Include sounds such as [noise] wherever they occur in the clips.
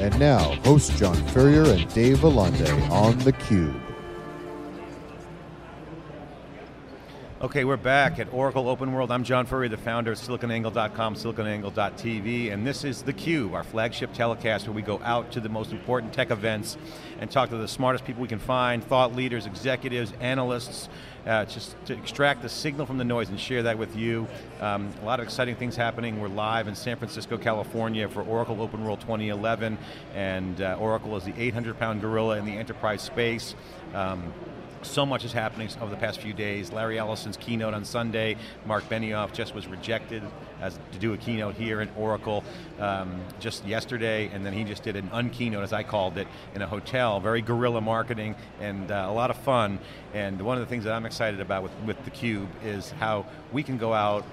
And now, hosts John Furrier and Dave Vellante on theCUBE. Okay, we're back at Oracle Open World. I'm John Furrier, the founder of SiliconANGLE.com, SiliconANGLE.tv, and this is theCUBE, our flagship telecast where we go out to the most important tech events and talk to the smartest people we can find, thought leaders, executives, analysts, uh, just to extract the signal from the noise and share that with you. Um, a lot of exciting things happening. We're live in San Francisco, California for Oracle Open World 2011, and uh, Oracle is the 800 pound gorilla in the enterprise space. Um, so much is happening over the past few days. Larry Ellison's keynote on Sunday. Marc Benioff just was rejected as to do a keynote here in Oracle um, just yesterday, and then he just did an unkeynote, as I called it, in a hotel. Very guerrilla marketing and uh, a lot of fun. And one of the things that I'm excited about with, with theCUBE is how we can go out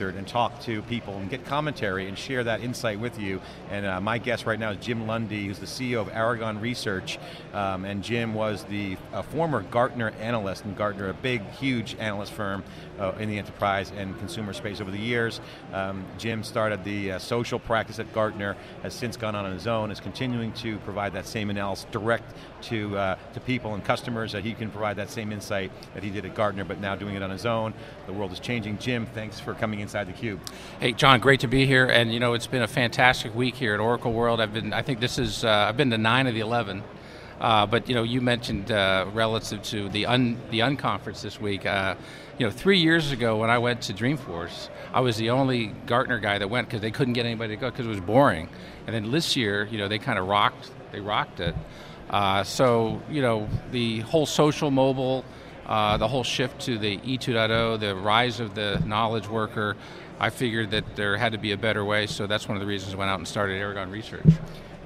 and talk to people and get commentary and share that insight with you. And uh, my guest right now is Jim Lundy, who's the CEO of Aragon Research. Um, and Jim was the former Gartner analyst, and Gartner, a big, huge analyst firm uh, in the enterprise and consumer space over the years. Um, Jim started the uh, social practice at Gartner, has since gone on his own, is continuing to provide that same analysis direct to, uh, to people and customers, that he can provide that same insight that he did at Gartner, but now doing it on his own. The world is changing. Jim, thanks for coming inside the cube. Hey, John, great to be here. And you know, it's been a fantastic week here at Oracle World. I've been, I think this is, uh, I've been to nine of the 11. Uh, but you know, you mentioned uh, relative to the un, the unconference this week. Uh, you know, three years ago when I went to Dreamforce, I was the only Gartner guy that went because they couldn't get anybody to go because it was boring. And then this year, you know, they kind of rocked, they rocked it. Uh, so you know, the whole social mobile uh, the whole shift to the E2.0, the rise of the knowledge worker, I figured that there had to be a better way, so that's one of the reasons I went out and started Aragon Research.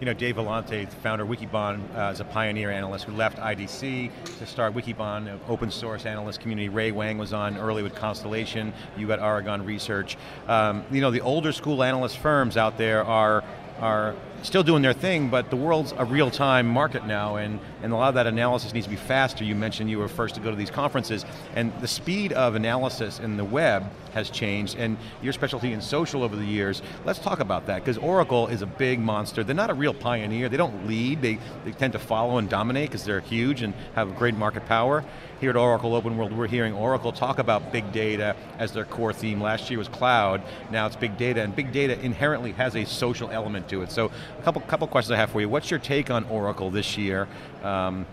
You know, Dave Vellante, the founder of Wikibon, uh, is a pioneer analyst who left IDC to start Wikibon, an open source analyst community. Ray Wang was on early with Constellation. You got Aragon Research. Um, you know, the older school analyst firms out there are are still doing their thing, but the world's a real-time market now, and, and a lot of that analysis needs to be faster. You mentioned you were first to go to these conferences, and the speed of analysis in the web has changed, and your specialty in social over the years. Let's talk about that, because Oracle is a big monster. They're not a real pioneer. They don't lead. They, they tend to follow and dominate because they're huge and have great market power. Here at Oracle Open World, we're hearing Oracle talk about big data as their core theme. Last year was cloud, now it's big data, and big data inherently has a social element to it. So a couple, couple questions I have for you. What's your take on Oracle this year? Um,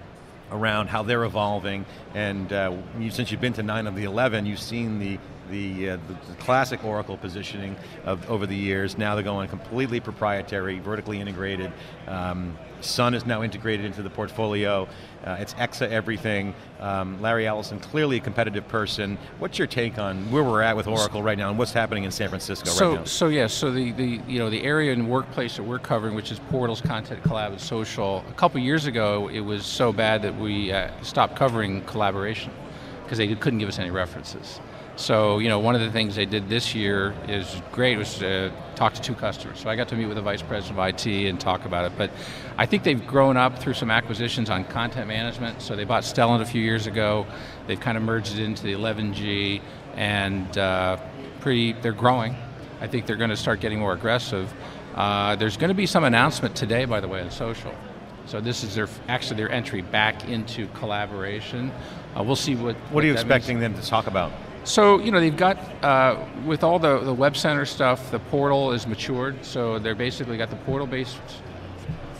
around how they're evolving, and uh, you, since you've been to nine of the 11, you've seen the the, uh, the, the, classic Oracle positioning of over the years. Now they're going completely proprietary, vertically integrated. Um, Sun is now integrated into the portfolio. Uh, it's Exa everything. Um, Larry Ellison, clearly a competitive person. What's your take on where we're at with Oracle right now and what's happening in San Francisco so, right now? So yeah, so the, the you know the area in workplace that we're covering, which is portals, content, collab, and social. A couple years ago, it was so bad that we uh, stopped covering collaboration because they couldn't give us any references. So, you know, one of the things they did this year is great was to talk to two customers. So I got to meet with the vice president of IT and talk about it. But I think they've grown up through some acquisitions on content management. So they bought Stellent a few years ago. They've kind of merged it into the 11G, and uh, pretty. They're growing. I think they're going to start getting more aggressive. Uh, there's going to be some announcement today, by the way, on social. So this is their actually their entry back into collaboration. Uh, we'll see what. What, what are you expecting means. them to talk about? So you know they've got uh, with all the the web center stuff, the portal is matured. So they're basically got the portal based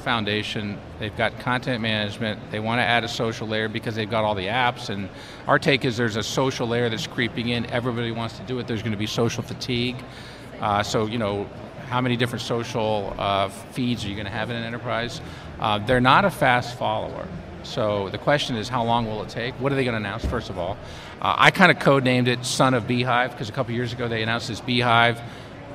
foundation. They've got content management. They want to add a social layer because they've got all the apps. And our take is there's a social layer that's creeping in. Everybody wants to do it. There's going to be social fatigue. Uh, so you know how many different social uh, feeds are you going to have in an enterprise? Uh, they're not a fast follower. So the question is, how long will it take? What are they going to announce, first of all? Uh, I kind of code-named it Son of Beehive, because a couple years ago they announced this Beehive,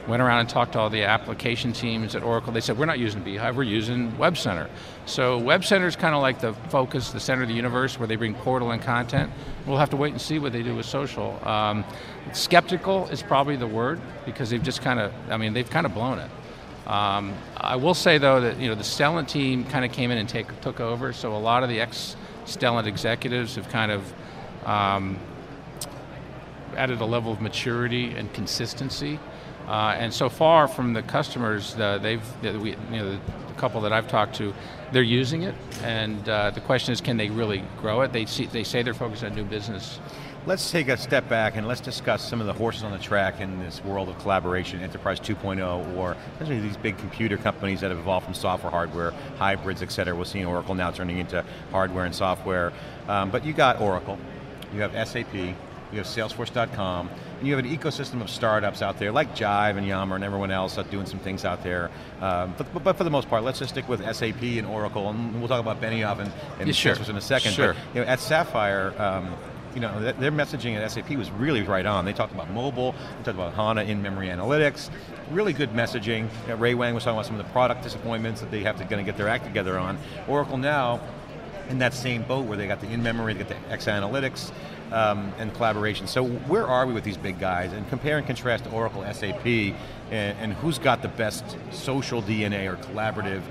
went around and talked to all the application teams at Oracle. They said, we're not using Beehive, we're using Web Center. So Web Center is kind of like the focus, the center of the universe, where they bring portal and content. We'll have to wait and see what they do with social. Um, skeptical is probably the word, because they've just kind of, I mean, they've kind of blown it. Um, I will say though that you know the Stellent team kind of came in and take, took over, so a lot of the ex-Stellent executives have kind of um, added a level of maturity and consistency. Uh, and so far from the customers, uh, they've we, you know the couple that I've talked to, they're using it, and uh, the question is, can they really grow it? They see, they say they're focused on new business. Let's take a step back and let's discuss some of the horses on the track in this world of collaboration, Enterprise 2.0, or especially these big computer companies that have evolved from software, hardware, hybrids, et cetera. We're seeing Oracle now turning into hardware and software. Um, but you got Oracle, you have SAP, you have Salesforce.com, and you have an ecosystem of startups out there like Jive and Yammer and everyone else doing some things out there. Um, but, but, for the most part, let's just stick with SAP and Oracle, and we'll talk about Benioff and, and yeah, sure. Salesforce in a second. Sure. But you know, at Sapphire, um, you know, their messaging at SAP was really right on. They talked about mobile, they talked about HANA in-memory analytics, really good messaging. You know, Ray Wang was talking about some of the product disappointments that they have to going to get their act together on. Oracle now, in that same boat where they got the in-memory, they got the X analytics, um, and collaboration. So where are we with these big guys? And compare and contrast Oracle, SAP, and, and who's got the best social DNA or collaborative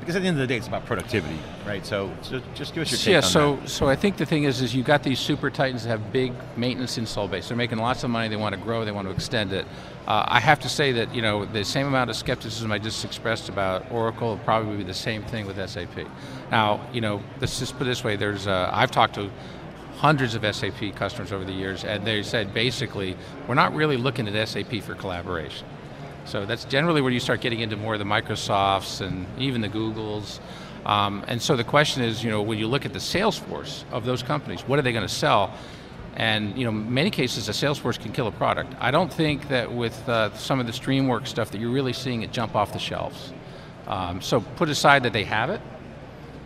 because at the end of the day, it's about productivity, right? So, so just give us your take yeah, on so, that. so I think the thing is, is you got these super titans that have big maintenance install base. They're making lots of money. They want to grow. They want to extend it. Uh, I have to say that you know the same amount of skepticism I just expressed about Oracle will probably be the same thing with SAP. Now, you know, let's just put it this way. There's uh, I've talked to hundreds of SAP customers over the years, and they said basically, we're not really looking at SAP for collaboration. So that's generally where you start getting into more of the Microsofts and even the Googles. Um, and so the question is, you know, when you look at the sales force of those companies, what are they going to sell? And you know, many cases, a sales force can kill a product. I don't think that with uh, some of the StreamWorks stuff that you're really seeing it jump off the shelves. Um, so put aside that they have it,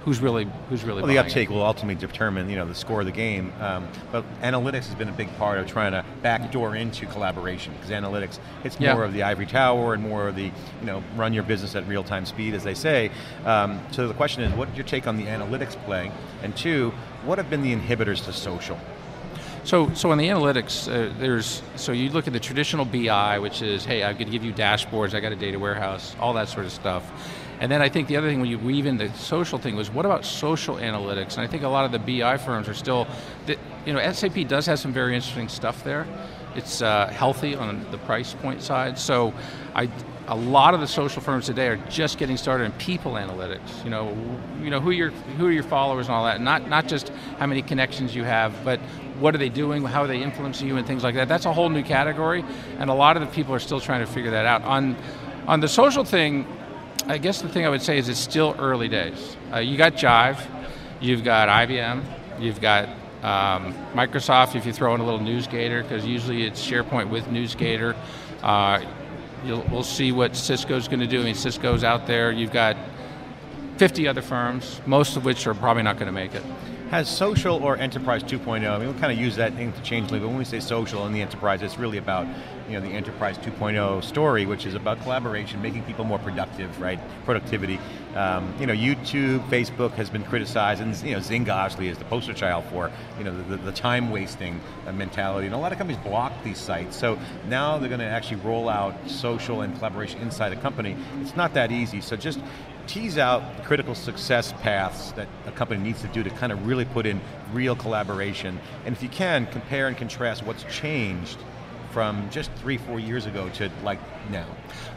who's really who's really well, the uptake it. will ultimately determine you know the score of the game. Um, but analytics has been a big part of trying to backdoor into collaboration because analytics it's Yeah. more of the ivory tower and more of the you know run your business at real time speed as they say. Um, so the question is, what's your take on the analytics play? And two, what have been the inhibitors to social? So, so in the analytics, uh, there's so you look at the traditional BI, which is, hey, I could give you dashboards, I got a data warehouse, all that sort of stuff. And then I think the other thing when you weave in the social thing was, what about social analytics? And I think a lot of the BI firms are still, you know, SAP does have some very interesting stuff there. It's uh, healthy on the price point side. So, I, a lot of the social firms today are just getting started in people analytics. You know, you know who your who are your followers and all that. Not not just how many connections you have, but what are they doing, how are they influencing you, and things like that. That's a whole new category, and a lot of the people are still trying to figure that out. On on the social thing, I guess the thing I would say is it's still early days. Uh, you got Jive, you've got IBM, you've got um, Microsoft. If you throw in a little NewsGator, because usually it's SharePoint with NewsGator. Uh, we'll see what Cisco's going to do. I mean, Cisco's out there. You've got 50 other firms, most of which are probably not going to make it. Has social or enterprise 2.0, I mean, we kind of use that interchangeably, but when we say social in the enterprise, it's really about you know, the enterprise 2.0 story, which is about collaboration, making people more productive, right? Productivity. Um, you know, YouTube, Facebook has been criticized, and you know, Zynga obviously is the poster child for you know the, the time wasting uh, mentality, and a lot of companies block these sites. So now they're going to actually roll out social and collaboration inside a company. It's not that easy. So just tease out the critical success paths that a company needs to do to kind of really put in real collaboration. And if you can, compare and contrast what's changed from just three, four years ago to like now.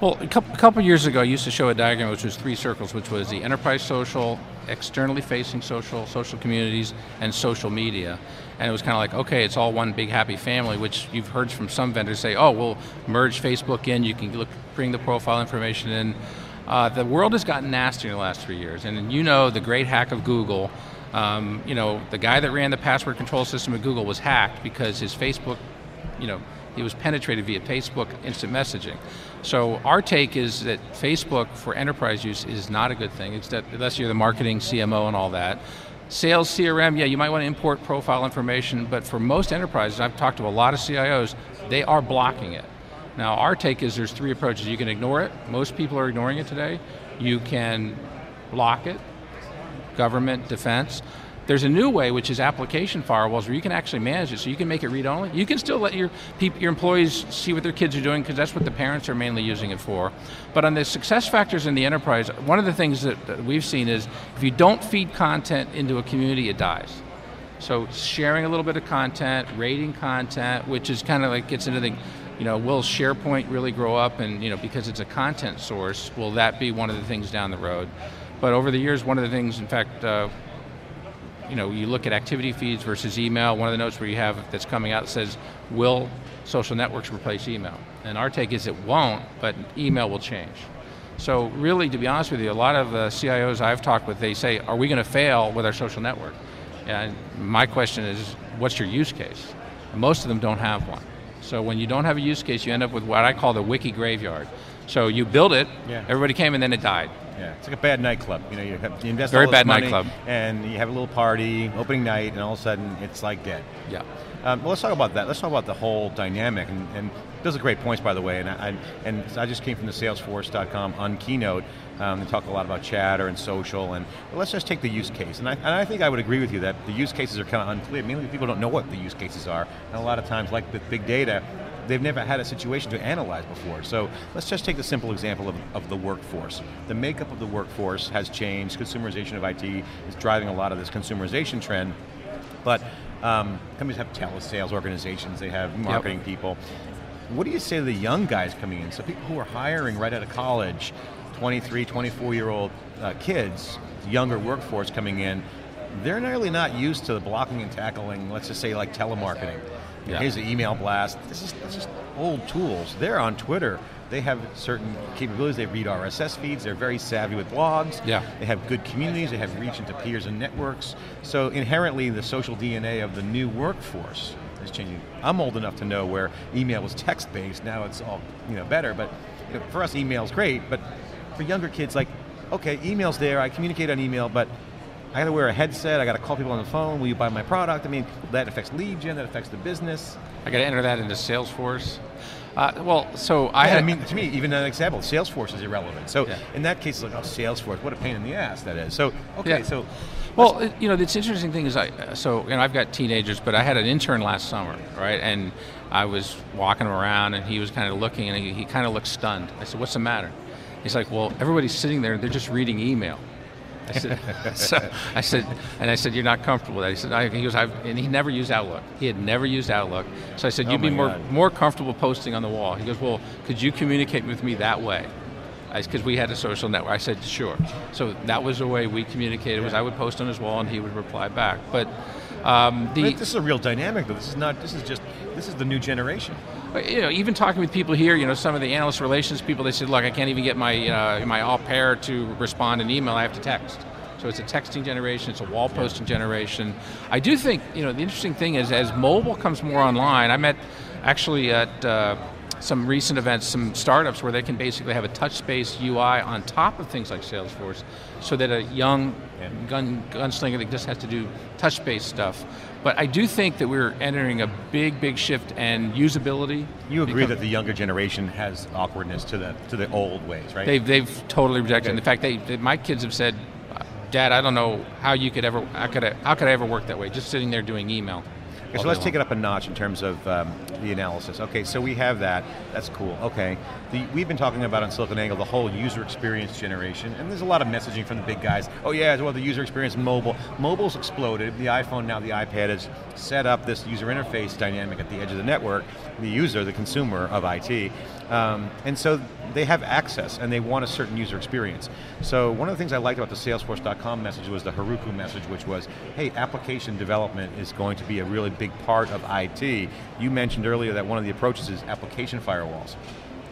Well, a couple, a couple years ago, I used to show a diagram which was three circles, which was the enterprise social, externally facing social, social communities, and social media. And it was kind of like, okay, it's all one big happy family, which you've heard from some vendors say, oh, we'll merge Facebook in, you can look, bring the profile information in. Uh, the world has gotten nasty in the last three years, and you know the great hack of Google. Um, you know, the guy that ran the password control system at Google was hacked because his Facebook, you know, he was penetrated via Facebook instant messaging. So our take is that Facebook for enterprise use is not a good thing, except unless you're the marketing CMO and all that. Sales CRM, yeah, you might want to import profile information, but for most enterprises, I've talked to a lot of CIOs, they are blocking it. Now, our take is there's three approaches. You can ignore it. Most people are ignoring it today. You can block it, government, defense. There's a new way, which is application firewalls, where you can actually manage it. So you can make it read-only. You can still let your your employees see what their kids are doing, because that's what the parents are mainly using it for. But on the success factors in the enterprise, one of the things that, that we've seen is if you don't feed content into a community, it dies. So sharing a little bit of content, rating content, which is kind of like gets into the you know, will SharePoint really grow up and, you know, because it's a content source, will that be one of the things down the road? But over the years, one of the things, in fact, uh, you know, you look at activity feeds versus email, one of the notes where you have that's coming out says, will social networks replace email? And our take is it won't, but email will change. So really, to be honest with you, a lot of uh, the CIOs I've talked with, they say, are we going to fail with our social network? And my question is, what's your use case? And most of them don't have one. So when you don't have a use case, you end up with what I call the wiki graveyard. So you build it, Yeah. everybody came, and then it died. Yeah, it's like a bad nightclub. You know, you, have, you invest Very all this bad money, nightclub. and you have a little party, opening night, and all of a sudden it's like dead. Yeah. Um, well, let's talk about that. Let's talk about the whole dynamic. And, and those are great points, by the way. And I, and I just came from the Salesforce.com on Keynote. Um, they talk a lot about chatter and social. And let's just take the use case. And I, and I think I would agree with you that the use cases are kind of unclear. Mainly people don't know what the use cases are. And a lot of times, like with big data, they've never had a situation to analyze before. So let's just take the simple example of, of the workforce. The makeup of the workforce has changed. Consumerization of IT is driving a lot of this consumerization trend. But um, companies have telesales organizations, they have marketing people. What do you say to the young guys coming in? So people who are hiring right out of college, 23, 24 year old uh, kids, younger workforce coming in, they're really not used to the blocking and tackling, let's just say like telemarketing. Yeah. Here's the email blast. This is, this is old tools. They're on Twitter. They have certain capabilities. They read RSS feeds. They're very savvy with blogs. Yeah. They have good communities. They have reach into peers and networks. So inherently, the social DNA of the new workforce is changing. I'm old enough to know where email was text-based. Now it's all you know better. But for us, email's great. But for younger kids, like, okay, email's there. I communicate on email, but I got to wear a headset. I got to call people on the phone. Will you buy my product? I mean, that affects lead gen. That affects the business. I got to enter that into Salesforce. Uh, well, so I Yeah, had. I mean, to me, even an example, Salesforce is irrelevant. So Yeah. in that case, it's like, oh, Salesforce, what a pain in the ass that is. So okay, Yeah. so Well, you know, the interesting thing is, I so you know, I've got teenagers, but I had an intern last summer, right? And I was walking him around, and he was kind of looking, and he, he kind of looked stunned. I said, "What's the matter?" He's like, "Well, everybody's sitting there, and they're just reading email." I said, [laughs] so, I said, and I said, "You're not comfortable with that." He said, I, "He goes, I've, and he never used Outlook. He had never used Outlook." So I said, Oh "You'd be more God. more comfortable posting on the wall." He goes, "Well, could you communicate with me that way?" Because we had a social network. I said, sure. So that was the way we communicated. Was I would post on his wall and he would reply back. But um, the But this is a real dynamic, though. This is not. This is just. This is the new generation. You know, even talking with people here, you know, some of the analyst relations people, they said, look, I can't even get my uh, my au pair to respond an email. I have to text. So it's a texting generation. It's a wall posting generation. I do think, you know, the interesting thing is as mobile comes more online. I met actually at uh, some recent events, some startups where they can basically have a touch-based UI on top of things like Salesforce, so that a young Yeah. gun gunslinger that just has to do touch-based stuff. But I do think that we're entering a big, big shift and usability. You agree that the younger generation has awkwardness to the to the old ways, right? they've they've totally rejected. it. Okay. In fact, they, they my kids have said, "Dad, I don't know how you could ever how could I, how could I ever work that way? Just sitting there doing email." Okay, so let's take it up a notch in terms of um, the analysis. Okay, so we have that. That's cool. Okay, the, we've been talking about on SiliconANGLE the whole user experience generation, and there's a lot of messaging from the big guys. Oh yeah, well the user experience mobile. Mobile's exploded. The iPhone now, the iPad has set up this user interface dynamic at the edge of the network. The user, the consumer of IT, um, and so they have access and they want a certain user experience. So one of the things I liked about the Salesforce.com message was the Heroku message, which was, hey, application development is going to be a really big part of IT. You mentioned earlier that one of the approaches is application firewalls.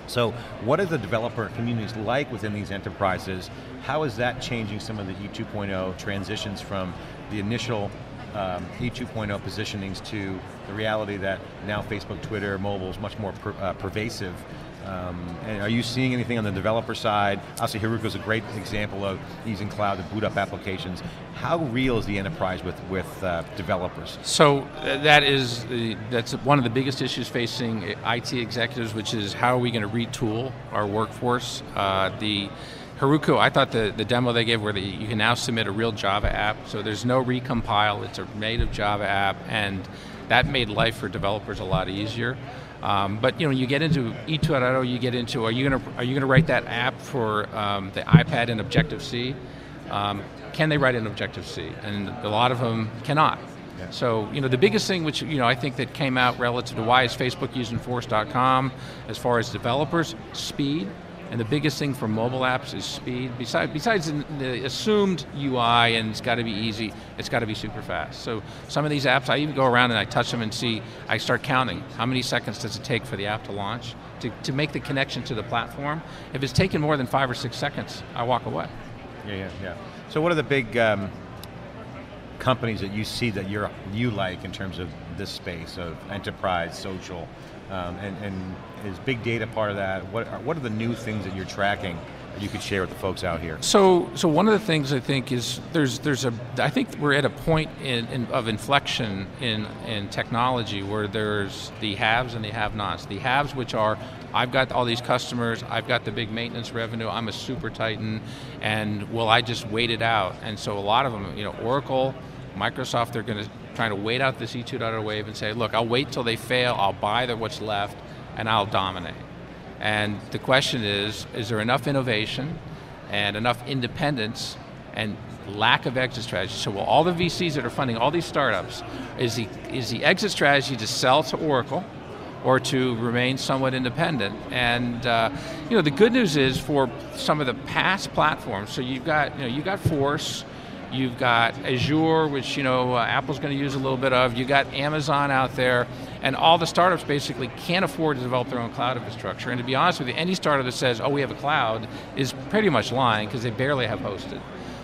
So what are the developer communities like within these enterprises? How is that changing some of the E 2.0 transitions from the initial um, E 2.0 positionings to the reality that now Facebook, Twitter, mobile is much more per, uh, pervasive? Um, and are you seeing anything on the developer side? Obviously, Heroku is a great example of using cloud to boot up applications. How real is the enterprise with with uh, developers? So uh, that is the, that's one of the biggest issues facing IT executives, which is how are we going to retool our workforce? Uh, the Heroku, I thought the, the demo they gave where the, you can now submit a real Java app, so there's no recompile, it's a native Java app, and that made life for developers a lot easier. Um, but you know, you get into E E2.0, you get into are you going to are you going to write that app for um, the iPad in Objective C? Um, can they write in Objective C? And a lot of them cannot. Yeah. So, you know, the biggest thing which, you know, I think that came out relative to why is Facebook using Force.com as far as developers, speed. And the biggest thing for mobile apps is speed. Besides, besides the assumed UI and it's got to be easy, it's got to be super fast. So some of these apps, I even go around and I touch them and see, I start counting how many seconds does it take for the app to launch, to, to make the connection to the platform. If it's taken more than five or six seconds, I walk away. Yeah, yeah, yeah. So what are the big um, companies that you see that you're you like in terms of this space of enterprise, social, um, and, and is big data part of that? What are, what are the new things that you're tracking that you could share with the folks out here? So, so one of the things I think is there's there's a I think we're at a point in, in, of inflection in in technology where there's the haves and the have-nots. The haves, which are I've got all these customers, I've got the big maintenance revenue, I'm a super titan, and will I just wait it out? And so a lot of them, you know, Oracle, Microsoft, they're going to trying to wait out this E2.0 wave and say, look, I'll wait till they fail, I'll buy the, what's left, and I'll dominate. And the question is, is there enough innovation and enough independence and lack of exit strategy? So will all the VCs that are funding all these startups, is the, is the exit strategy to sell to Oracle or to remain somewhat independent? And uh, you know, the good news is for some of the PaaS platforms, so you've got, you know, you've got Force, You've got Azure, which you know uh, Apple's going to use a little bit of. You've got Amazon out there, and all the startups basically can't afford to develop their own cloud infrastructure. And to be honest with you, any startup that says, "Oh, we have a cloud," is pretty much lying because they barely have hosted.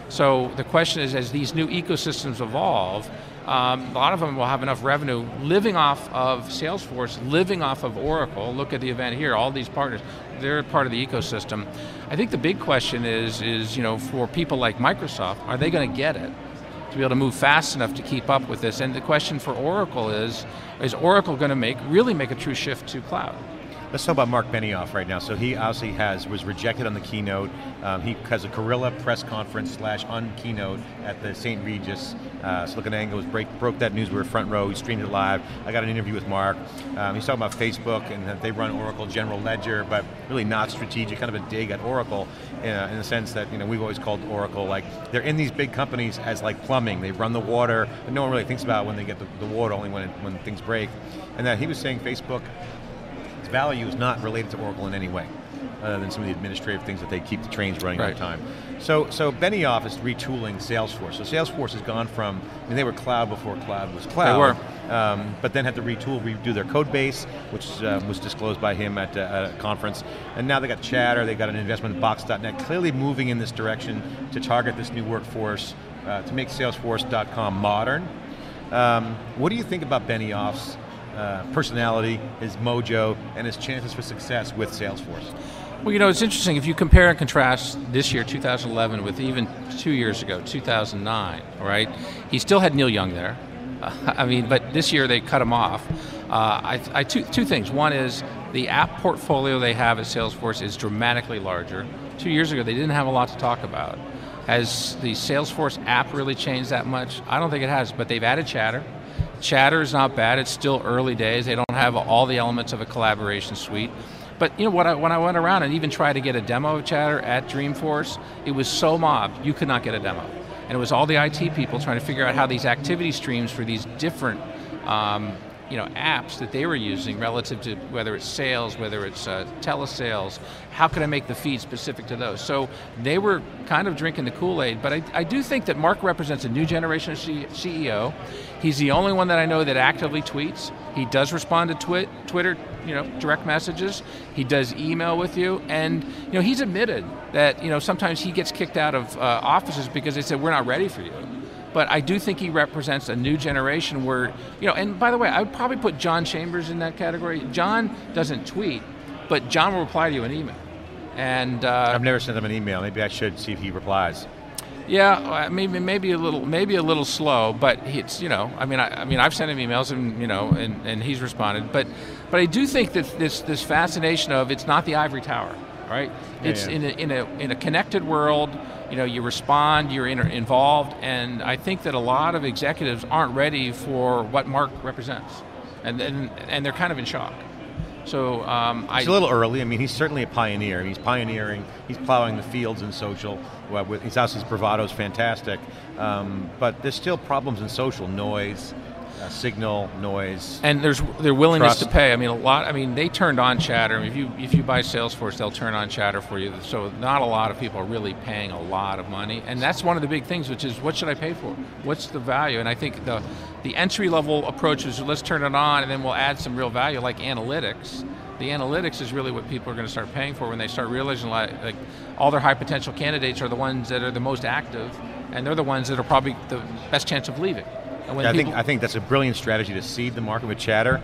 So the question is, as these new ecosystems evolve, um, a lot of them will have enough revenue living off of Salesforce, living off of Oracle. Look at the event here, all these partners, they're part of the ecosystem. I think the big question is, is you know, for people like Microsoft, are they going to get it? To be able to move fast enough to keep up with this. And the question for Oracle is, is Oracle going to make, really make a true shift to cloud? Let's talk about Marc Benioff right now. So he obviously has was rejected on the keynote. Um, he has a guerrilla press conference slash on keynote at the St. Regis. Uh, SiliconANGLE was break, broke that news. We were front row. He streamed it live. I got an interview with Marc. Um, he's talking about Facebook and that they run Oracle General Ledger, but really not strategic. Kind of a dig at Oracle in, uh, in the sense that you know we've always called Oracle like they're in these big companies as like plumbing. They run the water, but no one really thinks about when they get the, the water only when it, when things break. And that he was saying Facebook value is not related to Oracle in any way, other than some of the administrative things that they keep the trains running right. on time. So, so Benioff is retooling Salesforce. So Salesforce has gone from, I mean, they were cloud before cloud was cloud. They were. Um, but then had to retool, redo their code base, which uh, was disclosed by him at, uh, at a conference. And now they got Chatter, they got an investment in Box.net, clearly moving in this direction to target this new workforce, uh, to make Salesforce.com modern. Um, what do you think about Benioff's uh, personality, his mojo, and his chances for success with Salesforce? Well, you know, it's interesting. If you compare and contrast this year, 2011, with even two years ago, 2009, right? He still had Neil Young there. Uh, [laughs] I mean, but this year they cut him off. Uh, I, I, two, two things. One is the app portfolio they have at Salesforce is dramatically larger. Two years ago, they didn't have a lot to talk about. Has the Salesforce app really changed that much? I don't think it has, but they've added chatter. Chatter is not bad. It's still early days. They don't have all the elements of a collaboration suite. But you know what? I, when I went around and even tried to get a demo of Chatter at Dreamforce, it was so mobbed you could not get a demo, and it was all the IT people trying to figure out how these activity streams for these different um, you know, apps that they were using relative to whether it's sales, whether it's uh, telesales, how can I make the feed specific to those? So they were kind of drinking the Kool-Aid, but I, I do think that Marc represents a new generation of C- CEO. He's the only one that I know that actively tweets. He does respond to twi- Twitter, you know, direct messages. He does email with you, and you know, he's admitted that you know sometimes he gets kicked out of uh, offices because they said we're not ready for you. But I do think he represents a new generation where, you know, and by the way, I would probably put John Chambers in that category. John doesn't tweet, but John will reply to you in email. And uh, I've never sent him an email. Maybe I should see if he replies. Yeah, uh, maybe maybe a little maybe a little slow, but it's you know I mean I, I mean I've sent him emails and you know and, and he's responded, but but I do think that this this fascination of it's not the ivory tower, right? Yeah, it's yeah. in a, in a in a connected world. You know, you respond, you're involved, and I think that a lot of executives aren't ready for what Marc represents, and and, and they're kind of in shock. So um, It's a little early. I mean, he's certainly a pioneer. He's pioneering. He's plowing the fields in social. Well, with, he's obviously his bravado is fantastic, um, but there's still problems in social noise, uh, signal noise. and there's their willingness Trust. to pay. I mean, a lot. I mean, they turned on Chatter. If you if you buy Salesforce, they'll turn on Chatter for you. So not a lot of people are really paying a lot of money, and that's one of the big things, which is what should I pay for? What's the value? And I think the the entry level approach is let's turn it on, and then we'll add some real value, like analytics. The analytics is really what people are going to start paying for when they start realizing like, like all their high potential candidates are the ones that are the most active, and they're the ones that are probably the best chance of leaving. I think I think that's a brilliant strategy to seed the market with Chatter,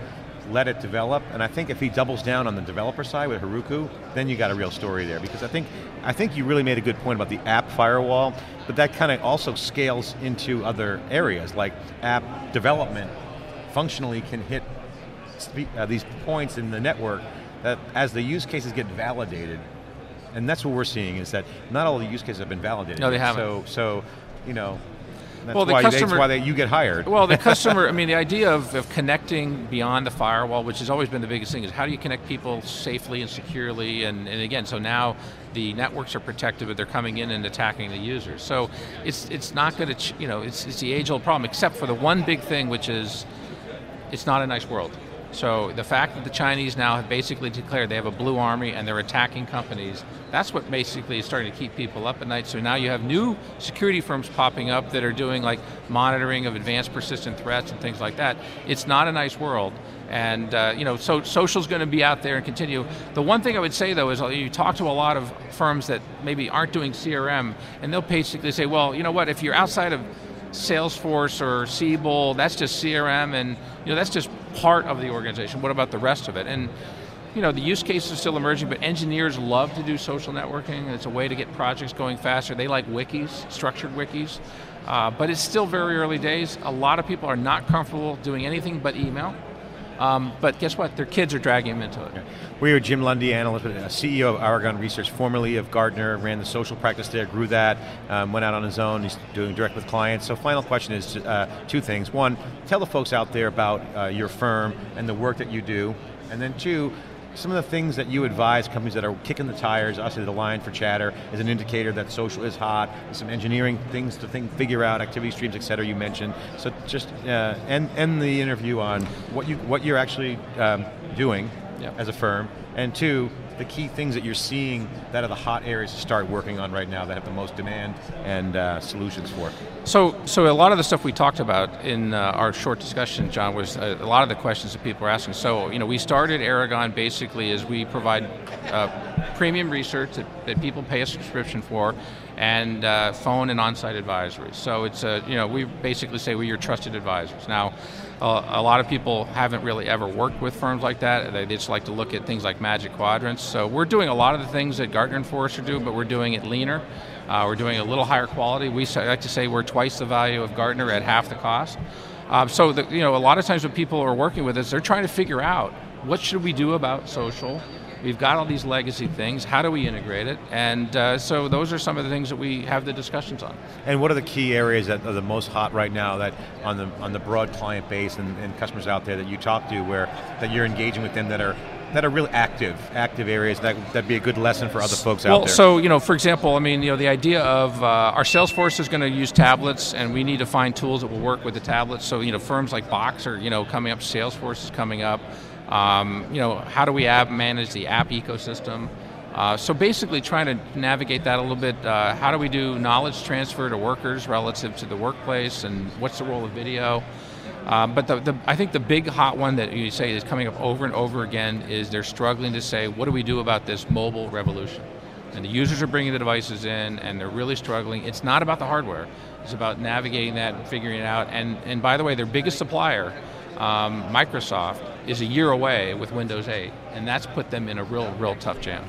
let it develop, and I think if he doubles down on the developer side with Heroku, then you got a real story there. Because I think I think you really made a good point about the app firewall, but that kind of also scales into other areas like app development. Functionally, can hit uh, these points in the network that as the use cases get validated, and that's what we're seeing is that not all the use cases have been validated. No, they haven't. So so you know. That's Well, the why, that's customer- why they, you get hired. Well, the [laughs] customer, I mean, the idea of, of connecting beyond the firewall, which has always been the biggest thing, is how do you connect people safely and securely? And, and again, so now the networks are protected, but they're coming in and attacking the users. So it's it's not going to, you know, it's, it's the age old problem, except for the one big thing, which is it's not a nice world. So the fact that the Chinese now have basically declared they have a blue army and they're attacking companies, that's what basically is starting to keep people up at night. So now you have new security firms popping up that are doing like monitoring of advanced persistent threats and things like that. It's not a nice world. And uh, you know, so social's going to be out there and continue. The one thing I would say though is uh, you talk to a lot of firms that maybe aren't doing CRM, and they'll basically say, well, you know what, if you're outside of Salesforce or Siebel, that's just CRM, and you know that's just part of the organization. What about the rest of it? And you know the use cases are still emerging, but engineers love to do social networking. It's a way to get projects going faster. They like wikis, structured wikis, uh, but it's still very early days. A lot of people are not comfortable doing anything but email. Um, but guess what? Their kids are dragging them into it. We are Jim Lundy, analyst, uh, CEO of Aragon Research, formerly of Gartner, ran the social practice there, grew that, um, went out on his own, he's doing direct with clients. So final question is uh, two things. One, tell the folks out there about uh, your firm and the work that you do. And then two, some of the things that you advise companies that are kicking the tires, obviously the line for chatter is an indicator that social is hot, some engineering things to think, figure out, activity streams, et cetera, you mentioned. So just uh, end, end the interview on what, you, what you're actually um, doing Yep. as a firm, and two, the key things that you're seeing that are the hot areas to start working on right now that have the most demand and uh, solutions for. So, so a lot of the stuff we talked about in uh, our short discussion, John, was uh, a lot of the questions that people were asking. So, you know, we started Aragon basically as we provide uh, premium research that, that people pay a subscription for, and uh, phone and on-site advisory. So it's a, you know, we basically say we're your trusted advisors. Now, uh, a lot of people haven't really ever worked with firms like that. They just like to look at things like Magic Quadrants. So we're doing a lot of the things that Gartner and Forrester do, but we're doing it leaner. Uh, we're doing a little higher quality. We like to say we're twice the value of Gartner at half the cost. Um, so the, you know, a lot of times when people are working with us, they're trying to figure out what should we do about social. We've got all these legacy things. How do we integrate it? And uh, so those are some of the things that we have the discussions on. And what are the key areas that are the most hot right now that on the on the broad client base and, and customers out there that you talk to where that you're engaging with them that are that are really active, active areas that that'd be a good lesson for other folks well, out there. Well so you know, for example, I mean, you know, the idea of uh, our Salesforce is going to use tablets, and we need to find tools that will work with the tablets. So you know, firms like Box are you know coming up. Salesforce is coming up. Um, you know, how do we app manage the app ecosystem? Uh, so basically, trying to navigate that a little bit. Uh, how do we do knowledge transfer to workers relative to the workplace, and what's the role of video? Um, but the, the, I think the big hot one that you say is coming up over and over again is they're struggling to say, what do we do about this mobile revolution? And the users are bringing the devices in, and they're really struggling. It's not about the hardware; it's about navigating that and figuring it out. And and by the way, their biggest supplier, um, Microsoft, is a year away with Windows 8, and that's put them in a real, real tough jam.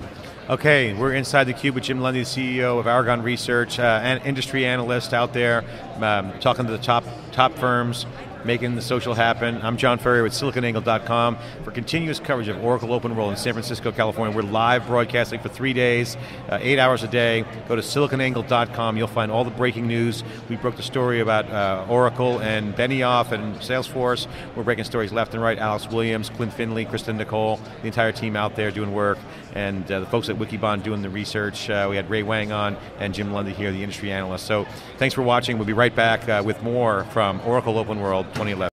Okay, we're inside the cube with Jim Lundy, CEO of Aragon Research, uh, and industry analyst out there, um, talking to the top top firms. Making the social happen. I'm John Furrier with SiliconAngle.com for continuous coverage of Oracle Open World in San Francisco, California. We're live broadcasting for three days, uh, eight hours a day. Go to SiliconAngle.com. You'll find all the breaking news. We broke the story about uh, Oracle and Benioff and Salesforce. We're breaking stories left and right. Alex Williams, Klint Finley, Kristen Nicole, the entire team out there doing work, and uh, the folks at Wikibon doing the research. Uh, we had Ray Wang on and Jim Lundy here, the industry analyst. So thanks for watching. We'll be right back uh, with more from Oracle Open World 2011.